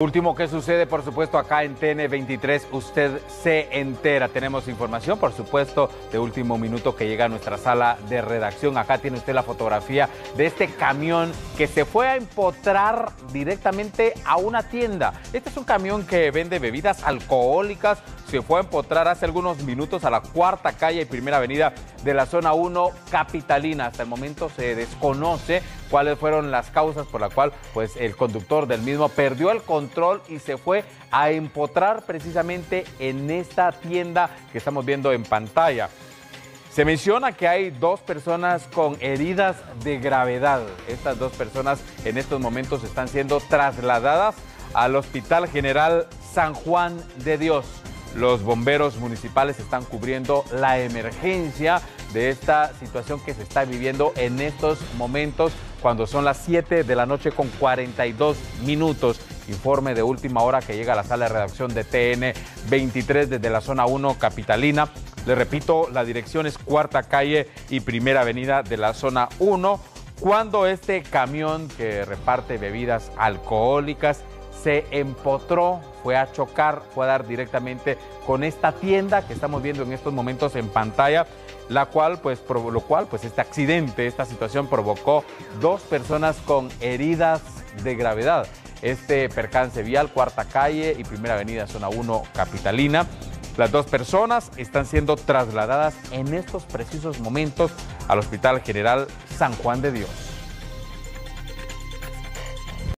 Último que sucede, por supuesto, acá en TN23, usted se entera. Tenemos información, por supuesto, de último minuto que llega a nuestra sala de redacción. Acá tiene usted la fotografía de este camión que se fue a empotrar directamente a una tienda. Este es un camión que vende bebidas alcohólicas. Se fue a empotrar hace algunos minutos a la cuarta calle y primera avenida de la zona 1 capitalina. Hasta el momento se desconoce cuáles fueron las causas por las cuales pues, el conductor del mismo perdió el control y se fue a empotrar precisamente en esta tienda que estamos viendo en pantalla. Se menciona que hay dos personas con heridas de gravedad. Estas dos personas en estos momentos están siendo trasladadas al Hospital General San Juan de Dios. Los bomberos municipales están cubriendo la emergencia de esta situación que se está viviendo en estos momentos cuando son las 7 de la noche con 42 minutos. Informe de última hora que llega a la sala de redacción de TN 23 desde la zona 1 capitalina. Le repito, la dirección es Cuarta Calle y Primera Avenida de la zona 1. Cuando este camión que reparte bebidas alcohólicas se empotró, fue a chocar, fue a dar directamente con esta tienda que estamos viendo en estos momentos en pantalla, la cual, pues, lo cual, pues, este accidente, esta situación provocó dos personas con heridas de gravedad. Este percance vial, cuarta calle y primera avenida, zona 1, capitalina. Las dos personas están siendo trasladadas en estos precisos momentos al Hospital General San Juan de Dios.